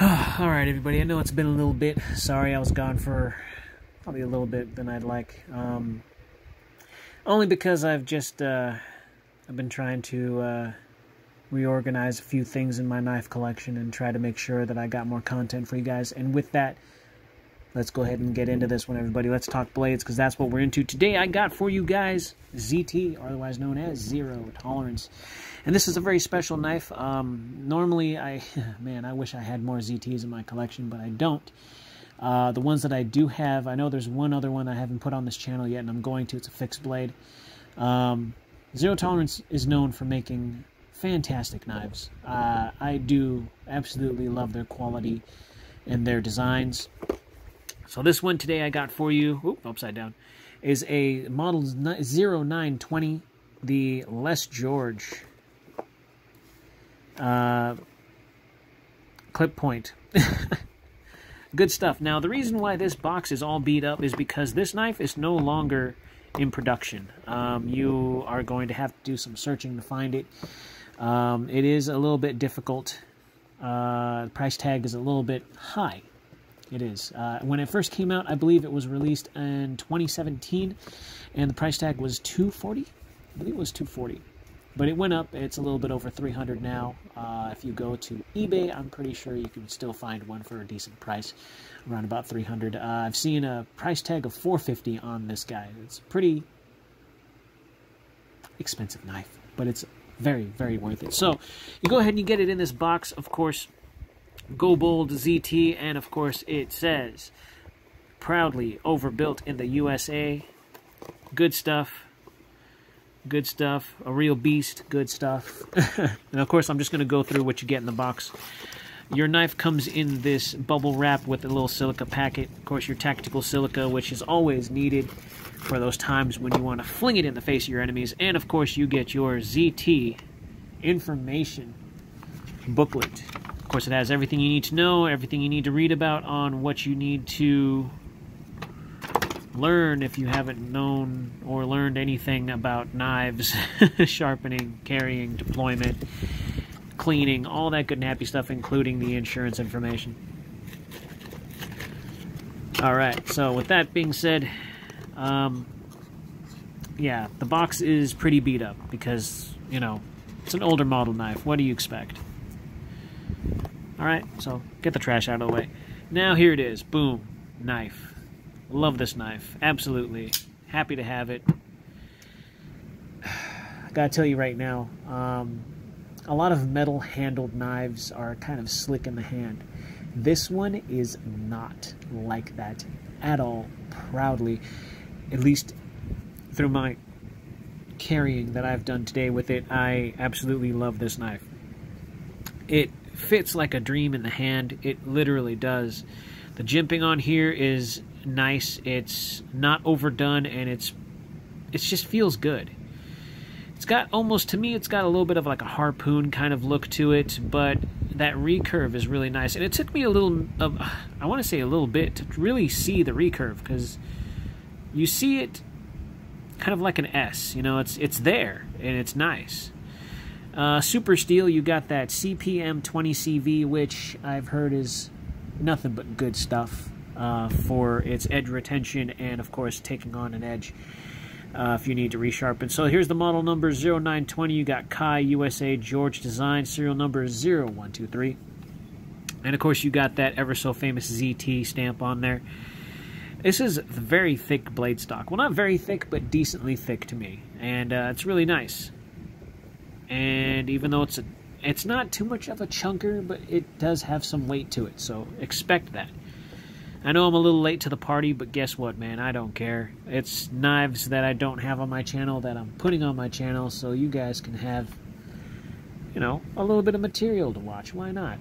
All right, everybody. I know it's been a little bit. Sorry, I was gone for probably a little bit than I'd like. Um, only because I've just uh, I've been trying to uh, reorganize a few things in my knife collection and try to make sure that I got more content for you guys. And with that, let's go ahead and get into this one, everybody. Let's talk blades because that's what we're into today. I got for you guys ZT, otherwise known as Zero Tolerance. And this is a very special knife. Um, normally, I man, I wish I had more ZTs in my collection, but I don't. Uh, the ones that I do have, I know there's one other one I haven't put on this channel yet, and I'm going to. It's a fixed blade. Um, Zero Tolerance is known for making fantastic knives. Uh, I do absolutely love their quality and their designs. So this one today I got for you, upside down, is a model 0920, the Les George uh, clip point. Good stuff. Now, the reason why this box is all beat up is because this knife is no longer in production. Um, you are going to have to do some searching to find it. Um, it is a little bit difficult. Uh, the price tag is a little bit high. It is. Uh, when it first came out, I believe it was released in 2017, and the price tag was 240. I believe it was 240 but it went up. It's a little bit over 300 now. Uh, if you go to eBay, I'm pretty sure you can still find one for a decent price, around about 300. Uh, I've seen a price tag of 450 on this guy. It's a pretty expensive knife, but it's very, very worth it. So you go ahead and you get it in this box, of course. Go Bold ZT, and of course it says proudly overbuilt in the USA. Good stuff good stuff. A real beast, good stuff. and of course, I'm just going to go through what you get in the box. Your knife comes in this bubble wrap with a little silica packet. Of course, your tactical silica, which is always needed for those times when you want to fling it in the face of your enemies. And of course, you get your ZT information booklet. Course, it has everything you need to know, everything you need to read about on what you need to learn if you haven't known or learned anything about knives, sharpening, carrying, deployment, cleaning, all that good and happy stuff, including the insurance information. All right, so with that being said, um, yeah, the box is pretty beat up because, you know, it's an older model knife. What do you expect? All right, so get the trash out of the way. Now here it is. Boom. Knife. Love this knife. Absolutely. Happy to have it. I gotta tell you right now, um, a lot of metal handled knives are kind of slick in the hand. This one is not like that at all. Proudly, at least through my carrying that I've done today with it, I absolutely love this knife. It fits like a dream in the hand. It literally does. The jimping on here is nice. It's not overdone, and it's it just feels good. It's got almost to me, it's got a little bit of like a harpoon kind of look to it, but that recurve is really nice. And it took me a little, of, I want to say a little bit to really see the recurve because you see it kind of like an S. You know, it's it's there and it's nice. Uh, Super Steel, you got that CPM 20CV, which I've heard is nothing but good stuff uh, for its edge retention and, of course, taking on an edge uh, if you need to resharpen. So here's the model number 0920. You got Kai USA George Design, serial number 0123. And, of course, you got that ever so famous ZT stamp on there. This is very thick blade stock. Well, not very thick, but decently thick to me. And uh, it's really nice. And even though it's a, it's not too much of a chunker, but it does have some weight to it. So expect that. I know I'm a little late to the party, but guess what, man? I don't care. It's knives that I don't have on my channel that I'm putting on my channel so you guys can have, you know, a little bit of material to watch. Why not?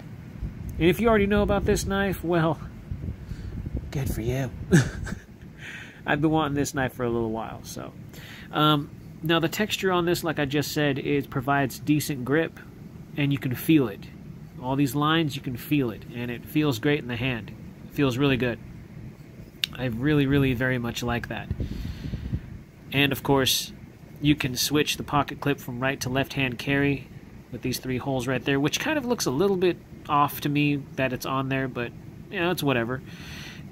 And if you already know about this knife, well, good for you. I've been wanting this knife for a little while, so. Um, now, the texture on this, like I just said, it provides decent grip, and you can feel it. All these lines, you can feel it, and it feels great in the hand feels really good. I really, really very much like that. And of course, you can switch the pocket clip from right to left hand carry with these three holes right there, which kind of looks a little bit off to me that it's on there, but you know, it's whatever.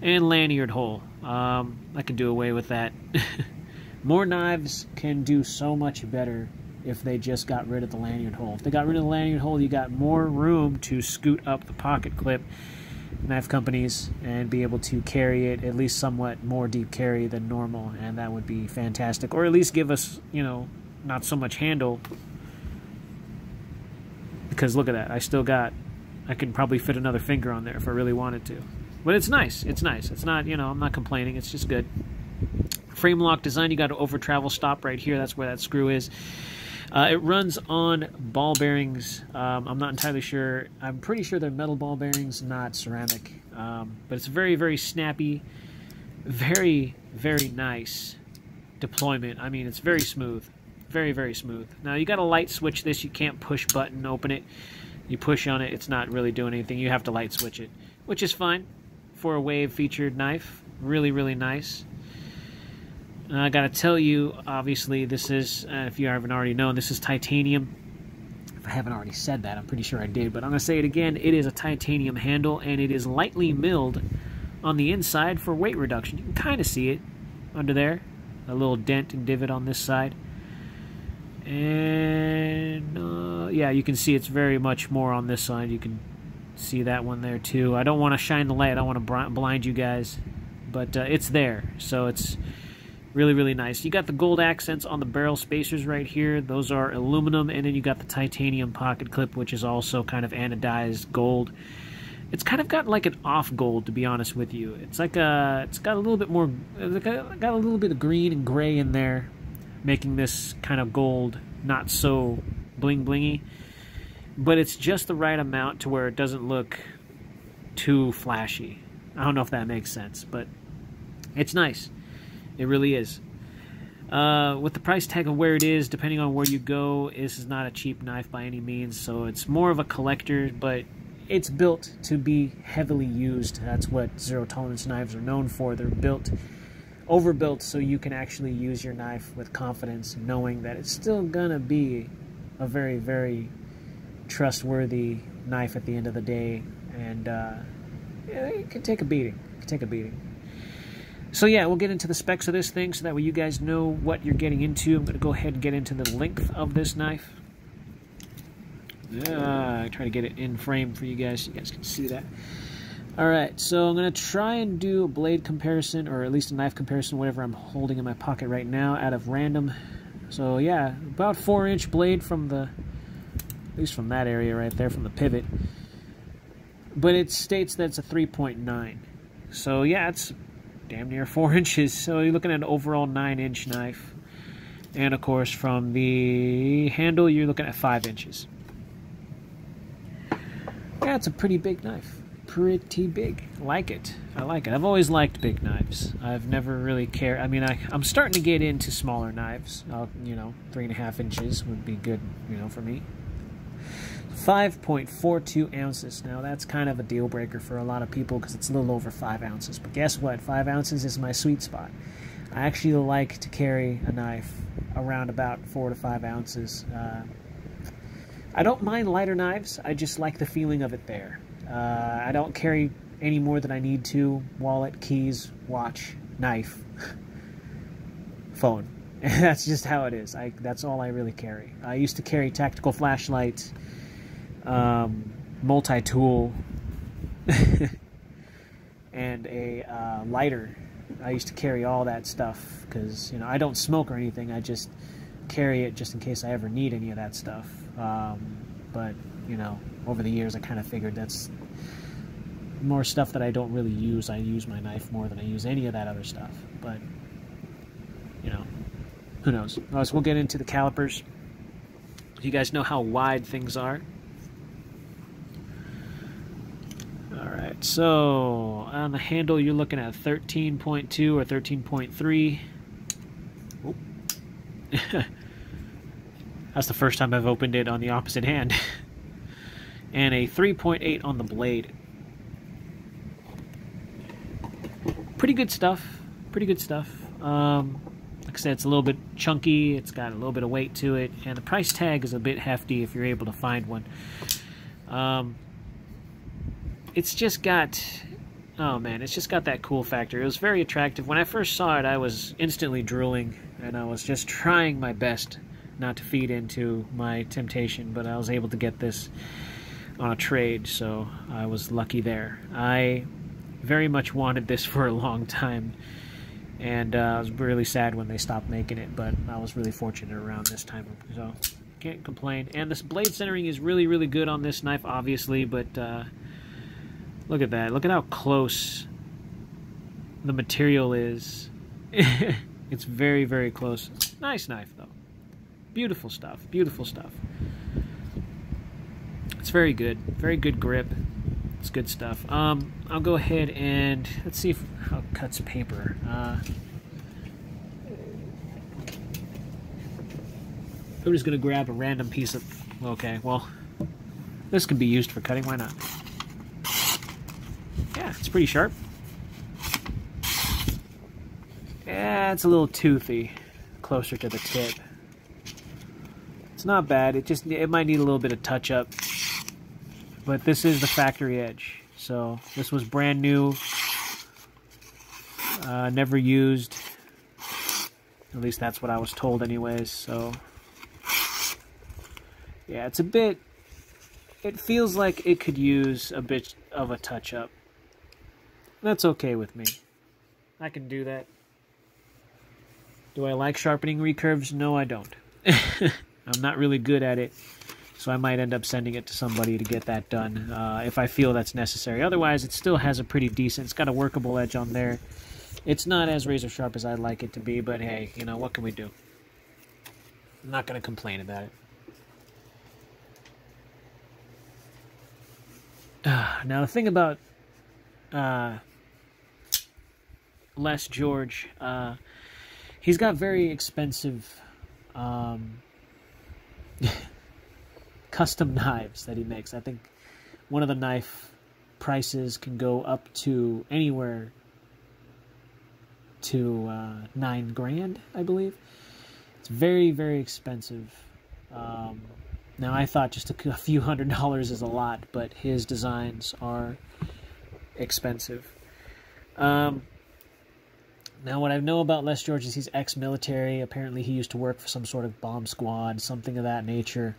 And lanyard hole. Um, I can do away with that. More knives can do so much better if they just got rid of the lanyard hole. If they got rid of the lanyard hole, you got more room to scoot up the pocket clip knife companies and be able to carry it at least somewhat more deep carry than normal and that would be fantastic. Or at least give us you know not so much handle. Because look at that I still got I could probably fit another finger on there if I really wanted to. But it's nice it's nice. It's not you know I'm not complaining it's just good frame lock design you got an over travel stop right here that's where that screw is uh, it runs on ball bearings. Um, I'm not entirely sure. I'm pretty sure they're metal ball bearings, not ceramic. Um, but it's very, very snappy, very, very nice deployment. I mean, it's very smooth. Very, very smooth. Now, you got to light switch this. You can't push button open it. You push on it, it's not really doing anything. You have to light switch it, which is fine for a wave featured knife. Really, really nice. I gotta tell you, obviously, this is, uh, if you haven't already known, this is titanium. If I haven't already said that, I'm pretty sure I did, but I'm gonna say it again. It is a titanium handle, and it is lightly milled on the inside for weight reduction. You can kind of see it under there, a little dent and divot on this side. And, uh, yeah, you can see it's very much more on this side. You can see that one there, too. I don't want to shine the light. I don't want to blind you guys, but uh, it's there. So it's Really, really nice. You got the gold accents on the barrel spacers right here. Those are aluminum, and then you got the titanium pocket clip, which is also kind of anodized gold. It's kind of got like an off gold, to be honest with you. It's like a, it's got a little bit more, it's got a little bit of green and gray in there, making this kind of gold not so bling blingy. But it's just the right amount to where it doesn't look too flashy. I don't know if that makes sense, but it's nice. It really is. Uh, with the price tag of where it is, depending on where you go, this is not a cheap knife by any means. So it's more of a collector, but it's built to be heavily used. That's what Zero Tolerance knives are known for. They're built, overbuilt, so you can actually use your knife with confidence, knowing that it's still gonna be a very, very trustworthy knife at the end of the day. And uh, it can take a beating. It can take a beating. So yeah, we'll get into the specs of this thing so that way you guys know what you're getting into. I'm going to go ahead and get into the length of this knife. Ah, I try to get it in frame for you guys so you guys can see that. Alright, so I'm going to try and do a blade comparison, or at least a knife comparison, whatever I'm holding in my pocket right now, out of random. So yeah, about 4 inch blade from the, at least from that area right there, from the pivot. But it states that it's a 3.9. So yeah, it's damn near four inches. So you're looking at an overall nine inch knife. And of course, from the handle, you're looking at five inches. That's a pretty big knife. Pretty big. Like it. I like it. I've always liked big knives. I've never really cared. I mean, I, I'm starting to get into smaller knives. I'll, you know, three and a half inches would be good, you know, for me. 5.42 ounces. Now, that's kind of a deal breaker for a lot of people because it's a little over 5 ounces. But guess what? 5 ounces is my sweet spot. I actually like to carry a knife around about 4 to 5 ounces. Uh, I don't mind lighter knives, I just like the feeling of it there. Uh, I don't carry any more than I need to wallet, keys, watch, knife, phone. that's just how it is. I, that's all I really carry. I used to carry tactical flashlights um, multi-tool, and a uh, lighter. I used to carry all that stuff because you know I don't smoke or anything. I just carry it just in case I ever need any of that stuff. Um, but you know, over the years, I kind of figured that's more stuff that I don't really use. I use my knife more than I use any of that other stuff. But you know, who knows? we'll get into the calipers. You guys know how wide things are. Alright, so on the handle you're looking at 13.2 or 13.3. That's the first time I've opened it on the opposite hand. and a 3.8 on the blade. Pretty good stuff. Pretty good stuff. Um, like I said, it's a little bit chunky. It's got a little bit of weight to it. And the price tag is a bit hefty if you're able to find one. Um, it's just got oh man, it's just got that cool factor. It was very attractive. When I first saw it, I was instantly drooling, and I was just trying my best not to feed into my temptation, but I was able to get this on a trade, so I was lucky there. I very much wanted this for a long time, and uh, I was really sad when they stopped making it, but I was really fortunate around this time, so can't complain. And this blade centering is really, really good on this knife, obviously, but uh, look at that. Look at how close the material is. it's very, very close. Nice knife, though. Beautiful stuff. Beautiful stuff. It's very good. Very good grip. It's good stuff. Um, I'll go ahead and let's see if, how it cuts paper. Uh, I'm just gonna grab a random piece of. Okay, well, this could be used for cutting. Why not? Yeah, it's pretty sharp. Yeah, it's a little toothy, closer to the tip. It's not bad. It just it might need a little bit of touch up. But this is the factory edge. So this was brand new. Uh, never used. At least that's what I was told anyways. So yeah, it's a bit it feels like it could use a bit of a touch up. That's okay with me. I can do that. Do I like sharpening recurves? No, I don't. I'm not really good at it, so I might end up sending it to somebody to get that done uh, if I feel that's necessary. Otherwise, it still has a pretty decent, it's got a workable edge on there. It's not as razor sharp as I'd like it to be, but hey, you know, what can we do? I'm not going to complain about it. Uh, now, the thing about uh, Les George, uh, he's got very expensive um, custom knives that he makes. I think one of the knife prices can go up to anywhere to uh, nine grand, I believe. It's very, very expensive. Um, now, I thought just a, a few hundred dollars is a lot, but his designs are expensive. Um, now, what I know about Les George is he's ex-military. Apparently, he used to work for some sort of bomb squad, something of that nature.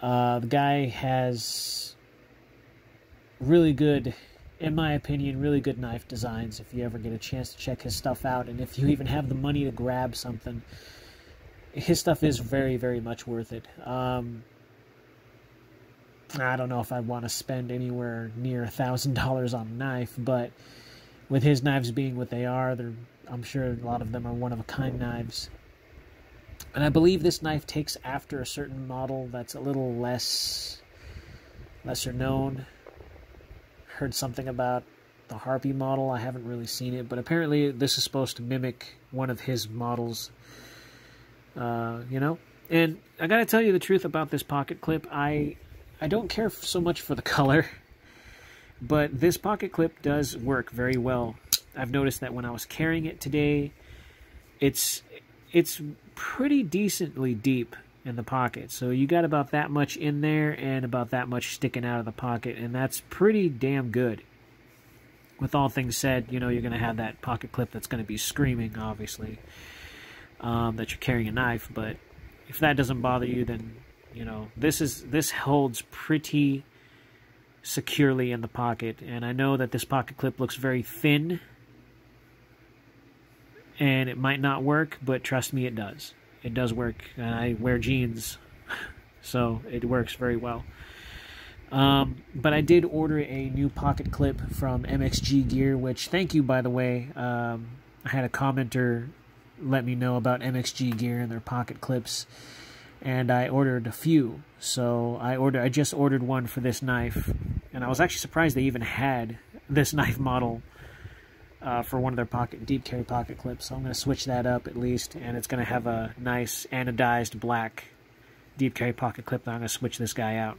Uh, the guy has really good, in my opinion, really good knife designs. If you ever get a chance to check his stuff out, and if you even have the money to grab something, his stuff is very, very much worth it. Um, I don't know if I'd want to spend anywhere near a thousand dollars on a knife, but with his knives being what they are, they're I'm sure a lot of them are one of a kind knives. And I believe this knife takes after a certain model that's a little less lesser known. Heard something about the Harpy model. I haven't really seen it, but apparently this is supposed to mimic one of his models. Uh, you know, and I gotta tell you the truth about this pocket clip. I I don't care so much for the color, but this pocket clip does work very well I've noticed that when I was carrying it today, it's it's pretty decently deep in the pocket. So you got about that much in there and about that much sticking out of the pocket, and that's pretty damn good. With all things said, you know, you're going to have that pocket clip that's going to be screaming, obviously, um, that you're carrying a knife. But if that doesn't bother you, then you know this is this holds pretty securely in the pocket. And I know that this pocket clip looks very thin and it might not work, but trust me, it does. It does work. I wear jeans, so it works very well. Um, but I did order a new pocket clip from MXG Gear, which thank you, by the way. Um, I had a commenter let me know about MXG Gear and their pocket clips, and I ordered a few. So I ordered, I just ordered one for this knife, and I was actually surprised they even had this knife model uh, for one of their pocket deep carry pocket clips. So I'm going to switch that up at least, and it's going to have a nice anodized black deep carry pocket clip. That I'm going to switch this guy out.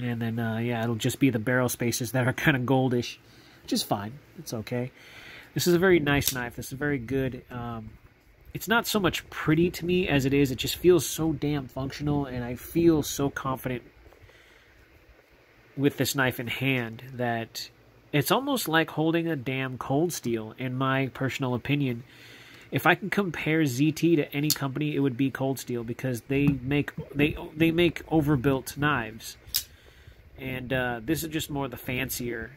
And then, uh, yeah, it'll just be the barrel spaces that are kind of goldish, which is fine. It's okay. This is a very nice knife. This is very good. Um, it's not so much pretty to me as it is. It just feels so damn functional, and I feel so confident with this knife in hand that it's almost like holding a damn Cold Steel, in my personal opinion. If I can compare ZT to any company, it would be Cold Steel because they make they they make overbuilt knives, and uh, this is just more the fancier,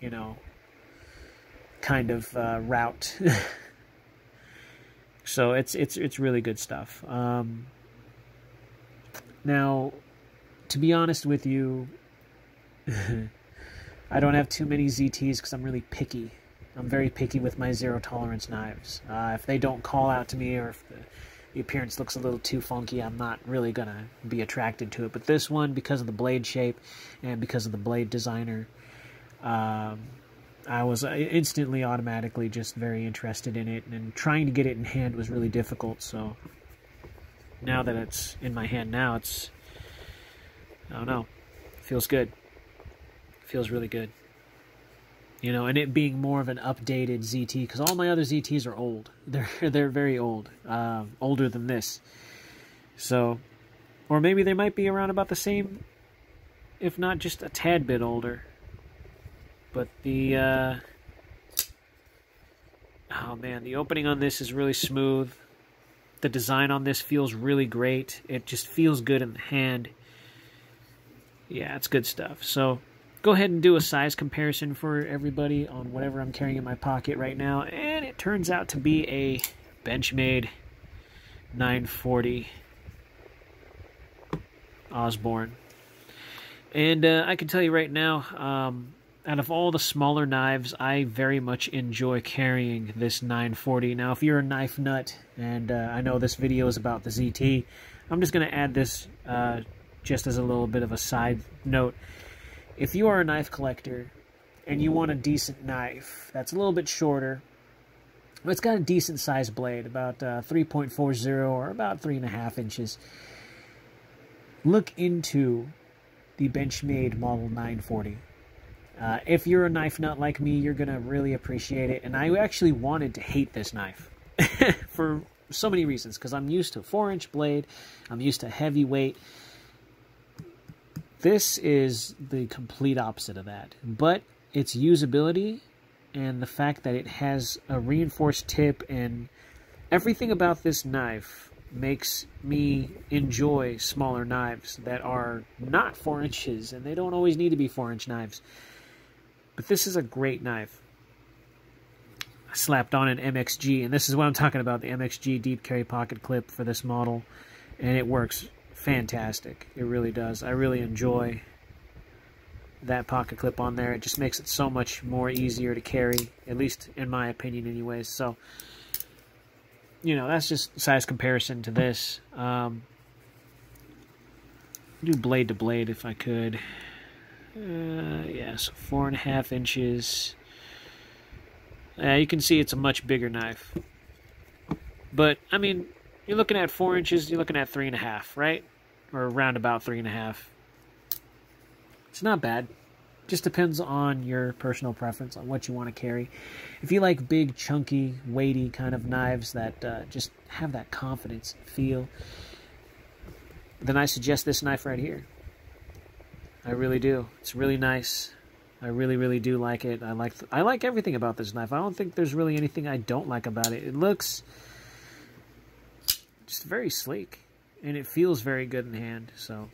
you know, kind of uh, route. so it's it's it's really good stuff. Um, now, to be honest with you, I don't have too many ZTs because I'm really picky. I'm very picky with my Zero Tolerance knives. Uh, if they don't call out to me or if the, the, appearance looks a little too funky, I'm not really going to be attracted to it. But this one, because of the blade shape and because of the blade designer, um, I was uh, instantly, automatically just very interested in it. And trying to get it in hand was really difficult. So now that it's in my hand now, it's, I don't know, feels good. Feels really good you know, and it being more of an updated ZT because all my other ZTs are old. They're they're very old, uh, older than this. So, or maybe they might be around about the same, if not just a tad bit older. But the uh, oh man, the opening on this is really smooth. The design on this feels really great. It just feels good in the hand. Yeah, it's good stuff. So go ahead and do a size comparison for everybody on whatever I'm carrying in my pocket right now. And it turns out to be a Benchmade 940 Osborne. And uh, I can tell you right now, um, out of all the smaller knives, I very much enjoy carrying this 940. Now, if you're a knife nut, and uh, I know this video is about the ZT, I'm just going to add this uh, just as a little bit of a side note if you are a knife collector and you want a decent knife that's a little bit shorter, but it's got a decent sized blade, about uh, 3.40 or about 3.5 inches, look into the Benchmade Model 940. Uh, if you're a knife nut like me, you're going to really appreciate it. And I actually wanted to hate this knife for so many reasons because I'm used to a 4 inch blade, I'm used to heavy weight. This is the complete opposite of that. But its usability and the fact that it has a reinforced tip and everything about this knife makes me enjoy smaller knives that are not four inches and they don't always need to be four inch knives. But this is a great knife. I slapped on an MXG and this is what I'm talking about the MXG deep carry pocket clip for this model and it works fantastic. It really does. I really enjoy that pocket clip on there. It just makes it so much more easier to carry, at least in my opinion anyways. So, you know, that's just size comparison to this. Um, do blade to blade if I could. Uh, yeah, so four and a half inches. Uh, you can see it's a much bigger knife. But, I mean, you're looking at four inches, you're looking at three and a half, right? Or around about three and a half. It's not bad. Just depends on your personal preference on what you want to carry. If you like big, chunky, weighty kind of knives that uh, just have that confidence feel, then I suggest this knife right here. I really do. It's really nice. I really, really do like it. I like I like everything about this knife. I don't think there's really anything I don't like about it. It looks just very sleek and it feels very good in hand. So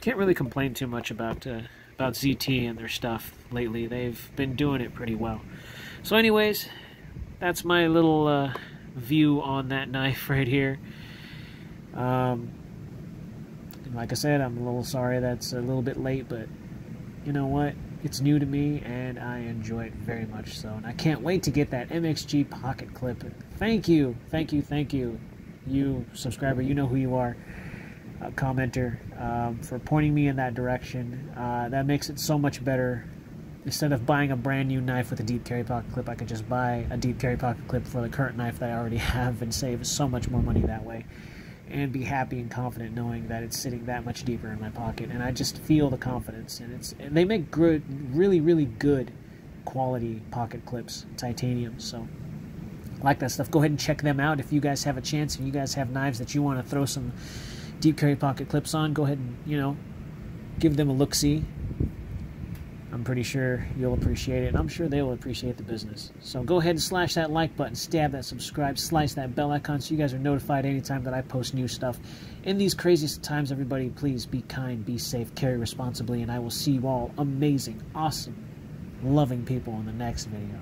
can't really complain too much about uh, about ZT and their stuff lately. They've been doing it pretty well. So, anyways, that's my little uh, view on that knife right here. Um, like I said, I'm a little sorry that's a little bit late, but you know what? It's new to me, and I enjoy it very much so. And I can't wait to get that MXG pocket clip. Thank you, thank you, thank you you subscriber, you know who you are, uh, commenter, um, for pointing me in that direction. Uh, that makes it so much better. Instead of buying a brand new knife with a deep carry pocket clip, I could just buy a deep carry pocket clip for the current knife that I already have and save so much more money that way. And be happy and confident knowing that it's sitting that much deeper in my pocket. And I just feel the confidence. And it's and they make good, really, really good quality pocket clips, titanium. So like that stuff. Go ahead and check them out if you guys have a chance and you guys have knives that you want to throw some deep carry pocket clips on. Go ahead and you know give them a look see. I'm pretty sure you'll appreciate it, I'm sure they will appreciate the business. So go ahead and slash that like button, stab that subscribe, slice that bell icon so you guys are notified anytime that I post new stuff. In these craziest times, everybody, please be kind, be safe, carry responsibly, and I will see you all amazing, awesome, loving people in the next video.